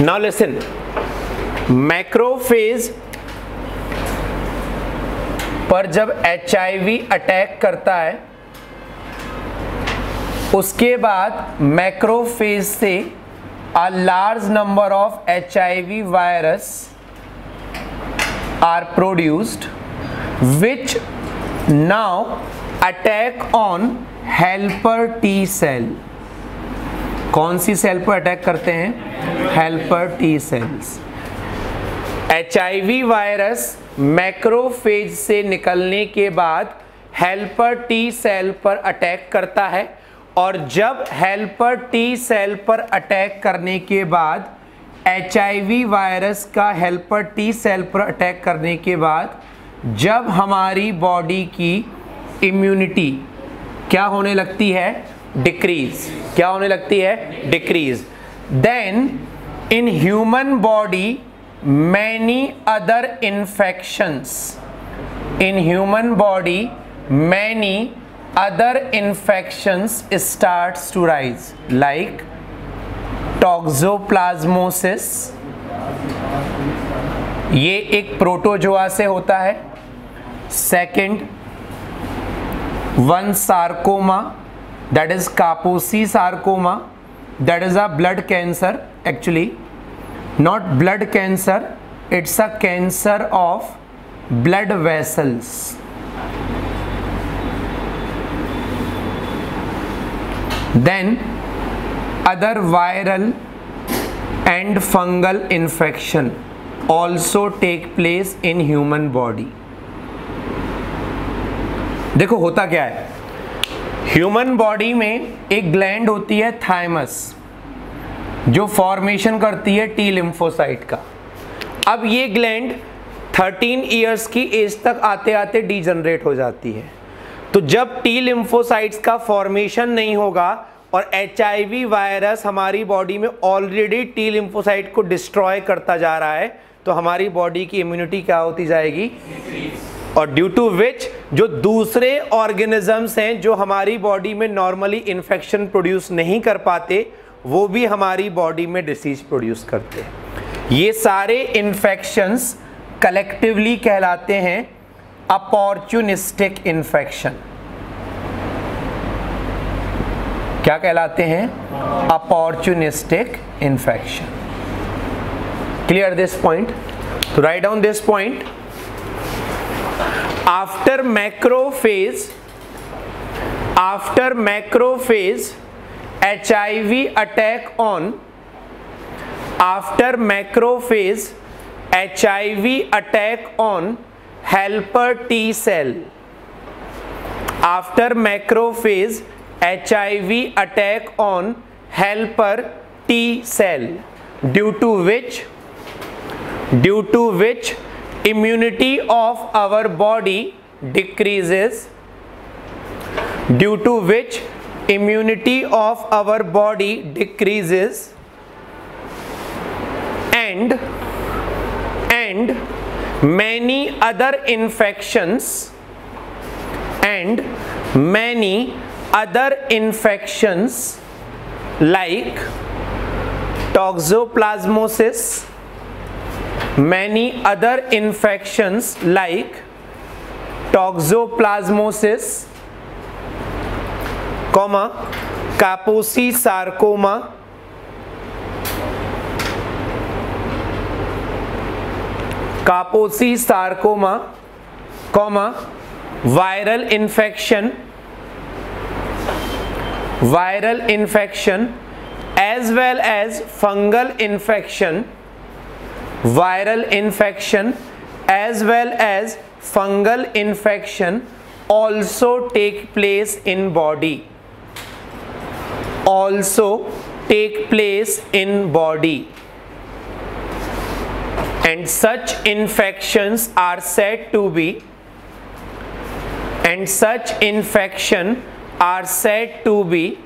Now listen macrophage पर जब H attack करता है, उसके बाद मैक्रोफेज से a large number of H virus are produced which now attack on helper T cell कौन सी सेल पर अटैक करते हैं? Helper T cells HIV virus macrophage से निकलने के बाद हेल्पर टी सेल पर अटैक करता है और जब हेल्पर टी सेल पर अटैक करने के बाद एचआईवी वायरस का हेल्पर टी सेल पर अटैक करने के बाद जब हमारी बॉडी की इम्यूनिटी क्या होने लगती है? डिक्रीज क्या होने लगती है? Decrease then in human body many other infections in human body many other infections starts to rise like toxoplasmosis ये एक प्रोटोजोआ से होता है. Second one sarcoma that is Kaposi sarcoma that is a blood cancer actually not blood cancer it's a cancer of blood vessels then other viral and fungal infection also take place in human body देखो होता क्या है human body में एक gland होती है thymus जो formation करती है टी लिम्फोसाइट का। अब ये ग्लैंड 13 इयर्स की एज तक आते आते डीजनरेट हो जाती है। तो जब टी लिम्फोसाइट्स का फॉर्मेशन नहीं होगा और एचआईवी वायरस हमारी बॉडी में ऑलरेडी टी लिम्फोसाइट को डिस्ट्रॉय करता जा रहा है तो हमारी बॉडी की इम्यूनिटी क्या होती जाएगी? और ड्यू टू विच जो दूसरे ऑर्गेनिजम्स हैं, जो हमारी बॉडी में नॉर्मली इन्फेक्शन प्रोड्यूस नहीं कर पाते, वो भी हमारी बॉडी में डिसीज प्रोड्यूस करते हैं। ये सारे इन्फेक्शंस कलेक्टिवली कहलाते हैं अपॉर्चुनिस्टिक इन्फेक्शन क्या कहलाते हैं? Opportunistic infection clear this point तो write down this point after macrophage after macrophage hiv attack on after macrophage hiv attack on helper t cell after macrophage hiv attack on helper t cell due to which due to which immunity of our body decreases due to which immunity of our body decreases and and many other infections and many other infections like toxoplasmosis many other infections like toxoplasmosis comma kaposi sarcoma kaposi sarcoma comma viral infection viral infection as well as fungal infection viral infection as well as fungal infection also take place in body. Also take place in body. And such infections are said to be and such infection are said to be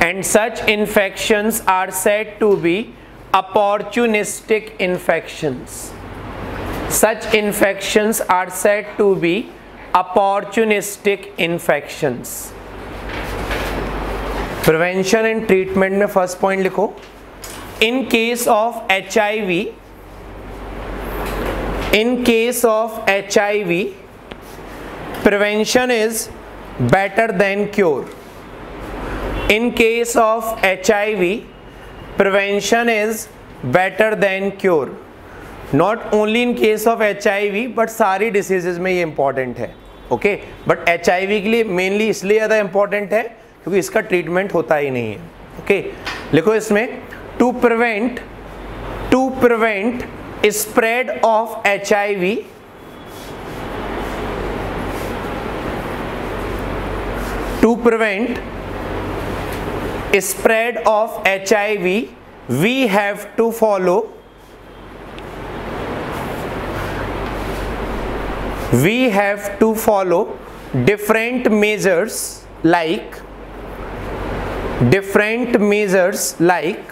and such infections are said to be opportunistic infections. Such infections are said to be opportunistic infections. Prevention and treatment में first point लिखो in case of HIV in case of HIV prevention is better than cure in case of HIV prevention is better than cure. In case of H I V but सारी diseases में ये important है okay but H I V के लिए mainly इसलिए ज़्यादा important है, क्योंकि इसका ट्रीटमेंट होता ही नहीं है ओके okay? लिखो इसमें to prevent to prevent spread of H I V to prevent spread of H I V we have to follow we have to follow different measures like different measures like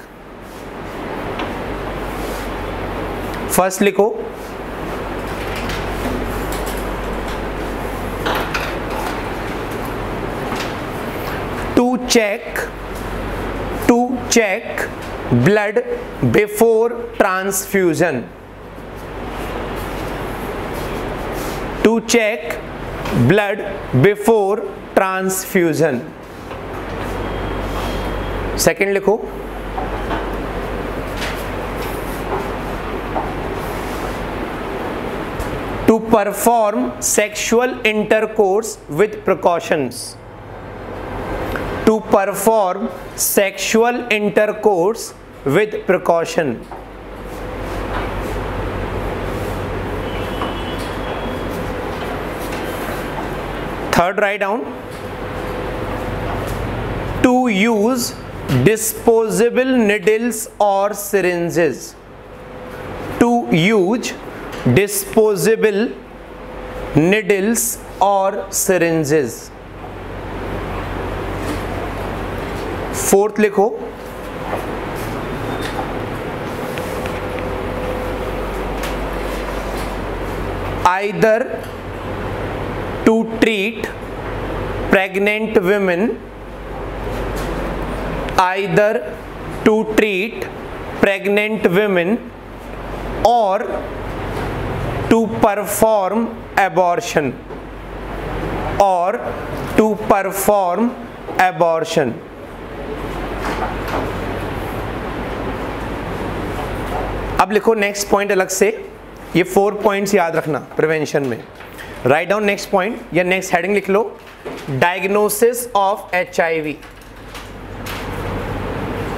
first लिखो to check to Check blood before transfusion to check blood before transfusion second लिखो. To perform sexual intercourse with precautions to perform sexual intercourse with precaution third write down to use disposable needles or syringes to use disposable needles or syringes fourth लिखो। Either to treat pregnant women. Either to treat pregnant women. और to perform abortion. और to perform abortion. अब लिखो next point अलग से। ये four points याद रखना प्रिवेंशन में। राइट डाउन नेक्स्ट पॉइंट या नेक्स्ट हेडिंग लिख लो। Diagnosis of H I V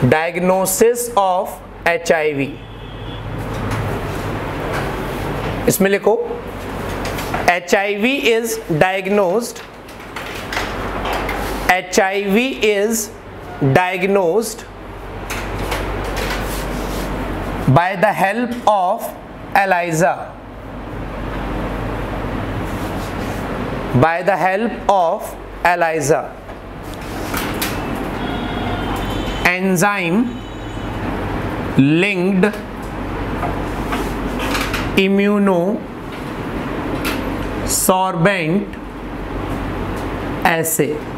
diagnosis of H I V इसमें लिखो H I V is diagnosed H I V is diagnosed by the help of ELISA. By the help of ELISA. Enzyme linked immunosorbent assay.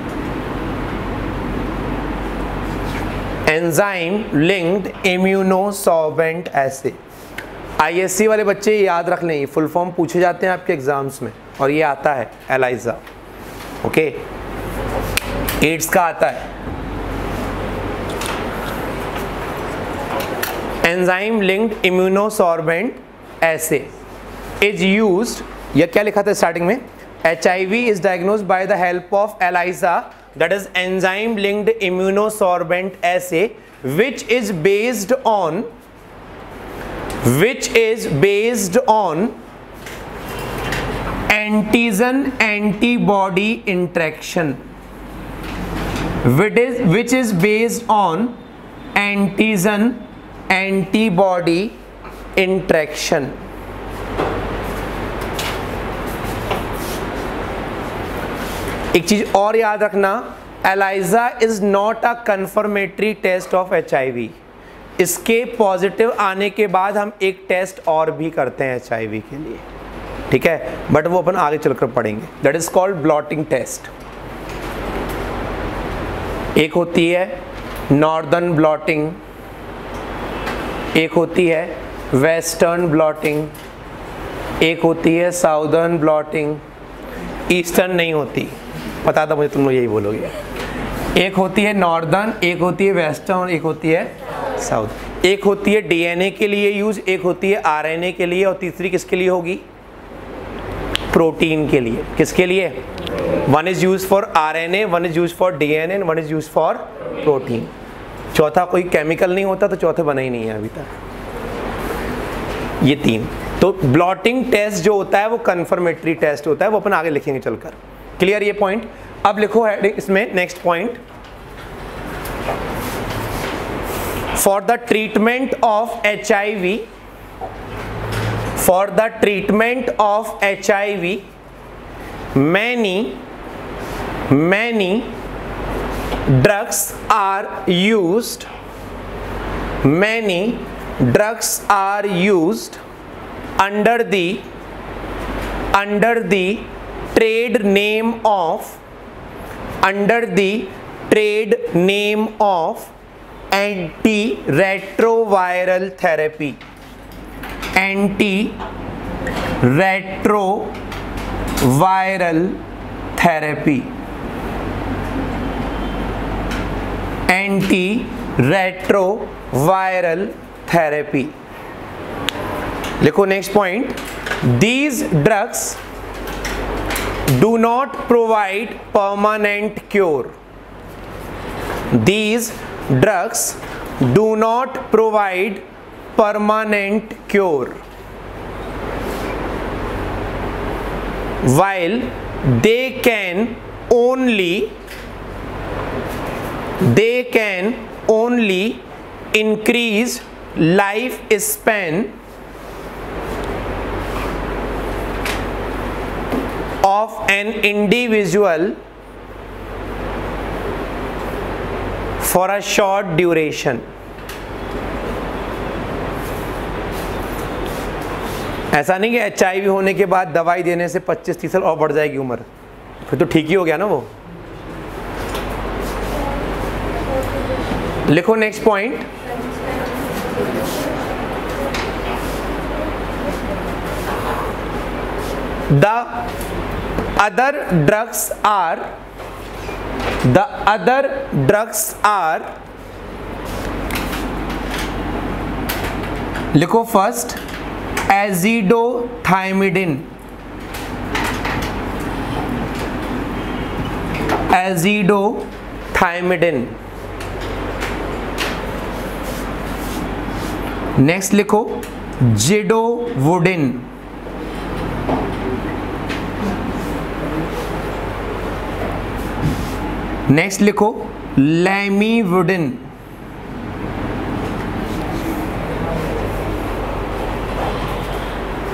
Enzyme linked immunosorbent assay ISC वाले बच्चे याद रख लें full form पूछे जाते हैं आपके exams में, और ये आता है एलाइजा ओके एड्स का आता है. Enzyme linked immunosorbent assay is use या क्या लिखा था स्टार्टिंग में? H I V is diagnose by the help of ELISA that is enzyme linked immunosorbent assay which is based on which is based on antigen antibody interaction which is which is based on antigen antibody interaction एक चीज़ और याद रखना ELISA is not a confirmatory test of HIV इसके positive आने के बाद हम एक टेस्ट और भी करते हैं एचआईवी के लिए। ठीक है? बट वो अपन आगे चलकर पढ़ेंगे। That is called blotting test एक होती है नॉर्दर्न ब्लॉटिंग एक होती है वेस्टर्न ब्लॉटिंग एक होती है साउदर्न ब्लॉटिंग ईस्टर्न नहीं होती। पता था मुझे, तुम लोग यही बोलोगे। एक होती है नॉर्दर्न, एक होती है वेस्टर्न और एक होती है साउथ। एक होती है डीएनए के लिए यूज़, एक होती है आरएनए के लिए, और तीसरी किसके लिए होगी? प्रोटीन के लिए। किसके लिए? One is use for RNA one is use for DNA one is use for protein चौथा कोई केमिकल नहीं होता तो चौथे बना ही नहीं है अभी तक। ये तीन। तो ब्लॉटिंग टेस्ट जो होता है, वो कन्फर्मेटरी टेस्ट होता है, वो अपन आगे लिखेंगे चलकर। क्लियर ये पॉइंट अब लिखो है, इसमें next point for the treatment of H I V for the treatment of H I V many many drugs are used, many drugs are used under the under the trade name of under the trade name of antiretroviral therapy anti retroviral therapy anti retroviral therapy लिखो next point these drugs do not provide permanent cure these drugs do not provide permanent cure while they can only they can only increase life span of an individual for a short duration. ऐसा नहीं कि H होने के बाद दवाई देने से 25-30 साल और बढ़ जाएगी उम्र। फिर तो ठीक ही हो गया ना वो। लिखो next point the other drugs are the other drugs are लिखो फ़र्स्ट एजिडोथाइमिडिन एजिडोथाइमिडिन नेक्स्ट लिखो जिडो नेक्स्ट लिखो lamivudine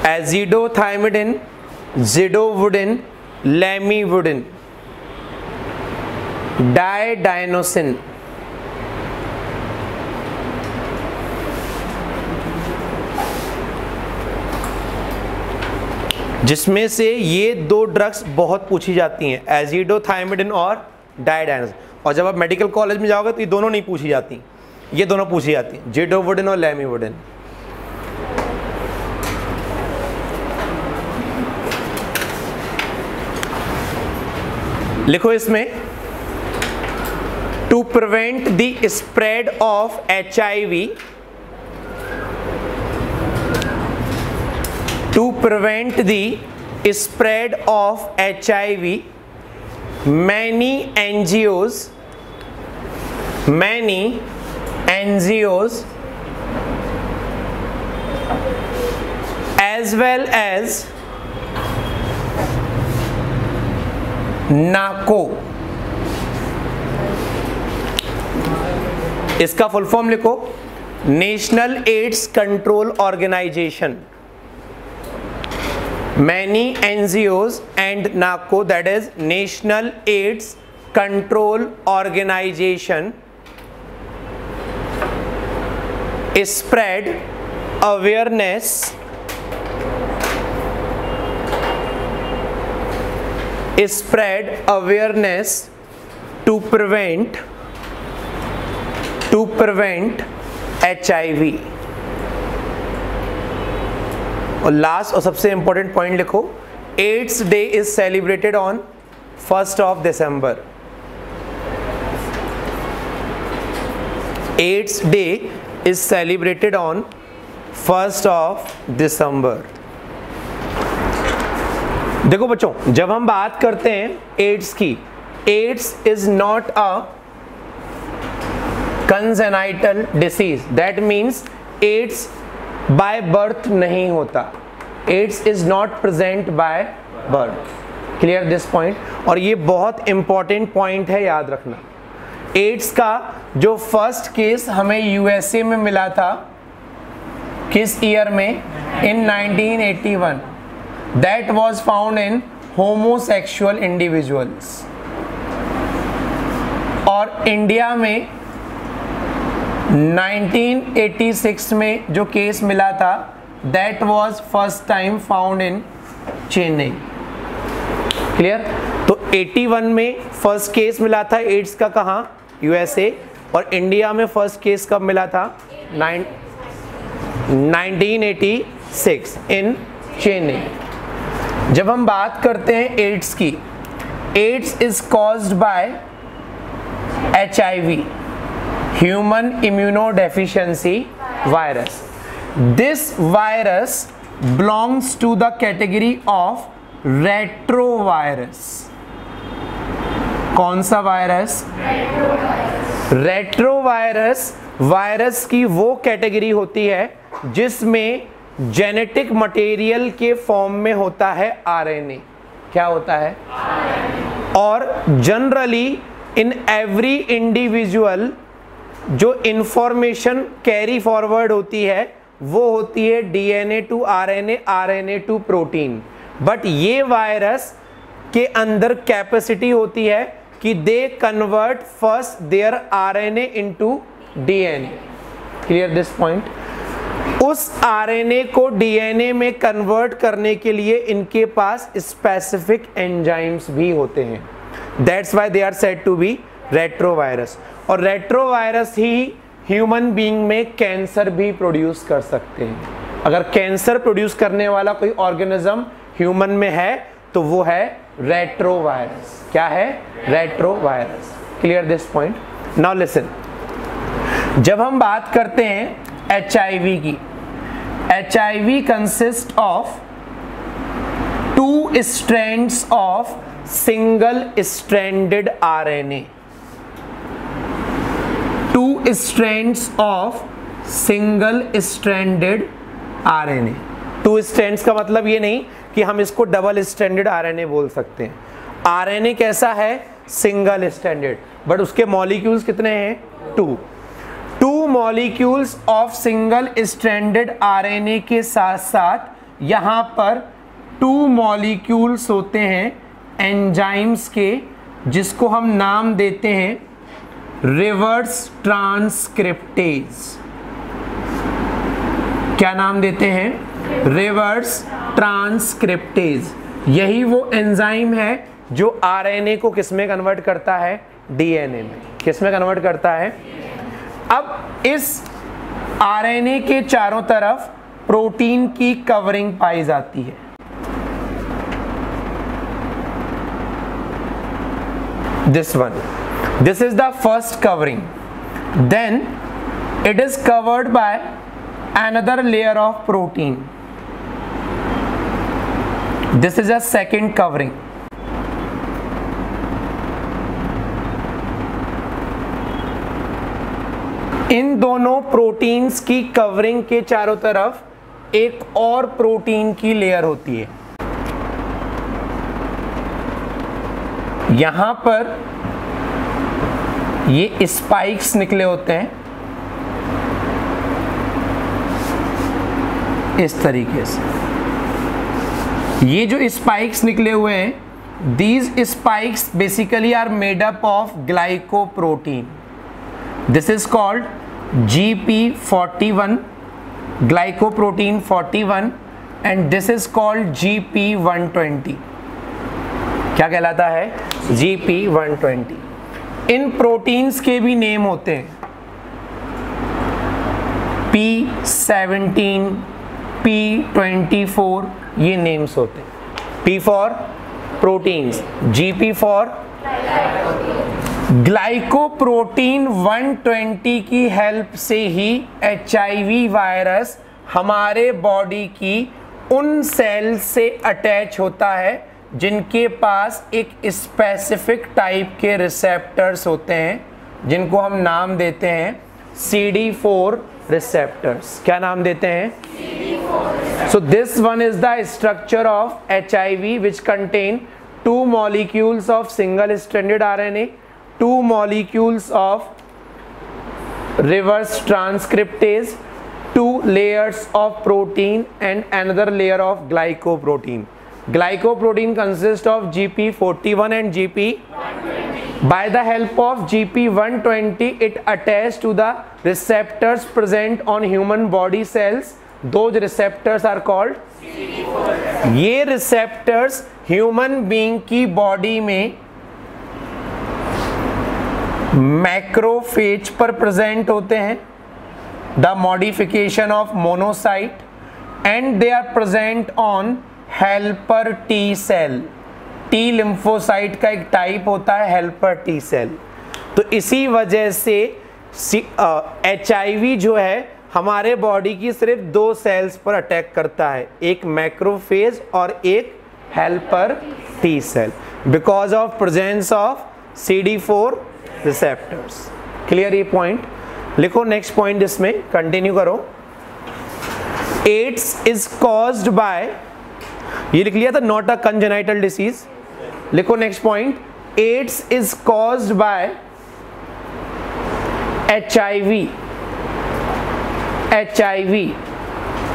azidothymidine zidovudine lamivudine didanosine जिसमें से ये दो ड्रग्स बहुत पूछी जाती हैं एजिडोथाइमिडिन और डायडाइनस और जब आप मेडिकल कॉलेज में जाओगे तो ये दोनों नहीं पूछी जाती। ये दोनों पूछी जाती। जेडोवुडिन और लेमीवुडिन लिखो इसमें to prevent the spread of H I V to prevent the H I HIV many NGOs many NGOs as well as NACO इसका फुल फॉर्म लिखो National AIDS Control Organisation many NGOs and NACO that is National AIDS Control Organization spread awareness spread awareness to prevent to prevent HIV और last और सबसे important point लिखो AIDS day is celebrated on first of December AIDS day is celebrated on first of December देखो बच्चों, जब हम बात करते हैं एड्स की AIDS is not a congenital disease that means AIDS by birth नहीं होता। AIDS is not present by birth clear this point और ये बहुत इंपॉर्टेंट पॉइंट है याद रखना। एड्स का जो फ़र्स्ट केस हमें यूएसए में मिला था, किस ईयर में? In 1981 that was found in homosexual individuals और इंडिया में 1986 में जो केस मिला था that was first time found in Chennai clear तो 81 में फ़र्स्ट केस मिला था एड्स का कहा? यूएसए और इंडिया में फ़र्स्ट केस कब मिला था? 1986 इन चेन्नई जब हम बात करते हैं एड्स की AIDS is caused by H I V human immunodeficiency virus. This virus belongs to the category of retrovirus. कौन सा वायरस रेट्रोवायरस वायरस की वो कैटेगरी होती है जिसमें जेनेटिक मटेरियल के फॉर्म में होता है आरएनए क्या होता है और जनरली इन एवरी इंडिविजुअल जो इंफॉर्मेशन कैरी फॉरवर्ड होती है, वो होती है DNA to RNA RNA to protein but ये वायरस के अंदर कैपेसिटी होती है कि they convert first their RNA into DNA clear this point उस आरएनए को डीएनए में कन्वर्ट करने के लिए इनके पास स्पेसिफिक एंजाइम्स भी होते हैं. That's why they are said to be retrovirus और रेट्रोवायरस ही ह्यूमन बीइंग में कैंसर भी प्रोड्यूस कर सकते हैं। अगर कैंसर प्रोड्यूस करने वाला कोई ऑर्गेनिज्म ह्यूमन में है तो वो है रेट्रोवायरस क्या है? Retrovirus clear this point now listen जब हम बात करते हैं एचआईवी की H I V consist of two strands of single stranded RNA strands of single stranded RNA two strands का मतलब ये नहीं कि हम इसको डबल स्टैंडर्ड आरएनए बोल सकते हैं। आरएनए कैसा है? सिंगल स्टैंडर्ड बट उसके मॉलिक्यूल्स कितने हैं? Two two molecules of single standard RNA के साथ साथ यहाँ पर टू मॉलिक्यूल्स होते हैं एंजाइम्स के, जिसको हम नाम देते हैं रिवर्स ट्रांसक्रिप्टेज। क्या नाम देते हैं? Reverse transcriptase. यही वो एंजाइम है जो आरएनए को किसमें कन्वर्ट करता है? डीएनए में। किसमें कन्वर्ट करता है? अब इस आरएनए के चारों तरफ़ प्रोटीन की कवरिंग पाई जाती है। This one this is the first covering then it is covered by another layer of protein this is a second covering इन दोनों प्रोटीन्स की कवरिंग के चारों तरफ़ एक और प्रोटीन की लेयर होती है यहाँ पर ये स्पाइक्स निकले होते हैं। इस तरीके से। ये जो स्पाइक्स निकले हुए हैं these spikes basically are made up of glycoprotein this is called G P forty one glycoprotein forty one and this is called G P one twenty क्या कहलाता है? जी पी वन ट्वेंटी इन proteins के भी name होते हैं। P seventeen, P twenty four, ये names होते हैं। P for proteins, G GP for glycoprotein 120 की हेल्प से ही HIV वायरस हमारे बॉडी की उन सेल से अटैच होता है जिनके पास एक स्पेसिफिक टाइप के रिसेप्टर्स होते हैं जिनको हम नाम देते हैं सी डी फोर रिसेप्टर्स क्या नाम देते हैं so this one is the structure of H I V which contain two molecules of single standard R N A two molecules of reverse transcriptase two layers of protein and another layer of glycoprotein. Glycoprotein consists of GP41 and GP. By the help of GP120, it attaches to the receptors present on human body cells. Those receptors are called ये receptors human being की body में macrophage पर present होते हैं the modification of monocyte and they are present on helper T cell. T lymphocyte का एक type होता है हेल्पर टी सेल। तो इसी वजह से एच जो है, हमारे बॉडी की सिर्फ़ दो सेल्स पर अटैक करता है। एक मैक्रोफेज और एक helper T cell. Because of presence of C D four receptors. Clear ये पॉइंट? लिखो नेक्स्ट पॉइंट इसमें। कंटिन्यू करो। एड्स इज़ कॉज्ड बाय ये लिख लिया था नॉट अ कंजेनाइटल डिसीज लिखो next point AIDS is cause by H I V H I V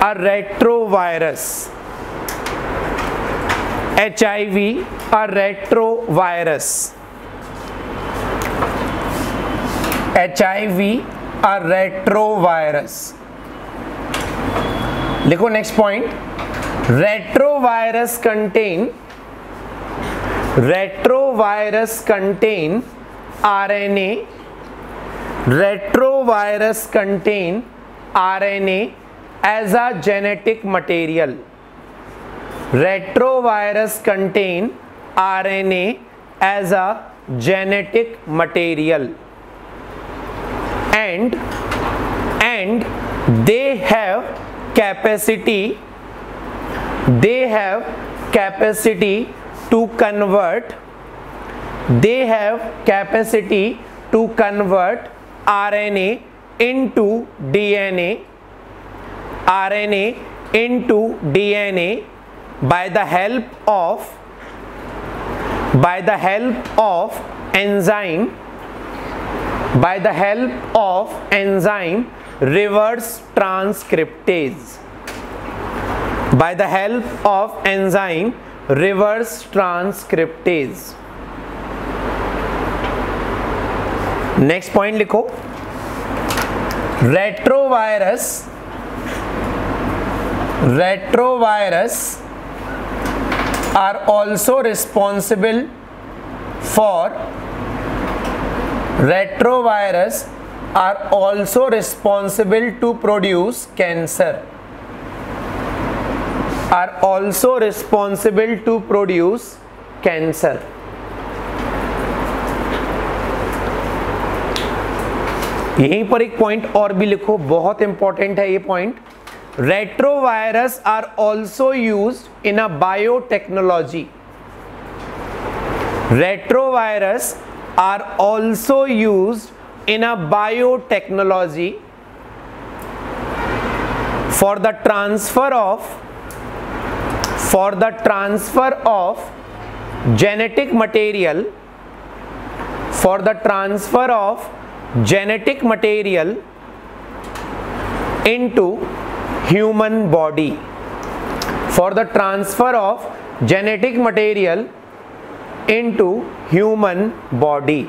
a retrovirus H I V a retrovirus H I V a retrovirus. लिखो next point retrovirus contain retrovirus contain RNA retrovirus contain RNA as a genetic material. Retrovirus contain RNA as a genetic material. And and they have capacity they have capacity to convert they have capacity to convert RNA into DNA RNA into DNA by the help of by the help of enzyme by the help of enzyme reverse transcriptase by the help of enzyme reverse transcriptase next point लिखो retrovirus retrovirus are also responsible for retrovirus are also responsible to produce cancer are also responsible to produce cancer यहीं पर एक point और भी लिखो बहुत important है ये point retrovirus are also use in a biotechnology retrovirus are also used in a biotechnology for the transfer of for the transfer of genetic material for the transfer of genetic material into human body for the transfer of genetic material into human body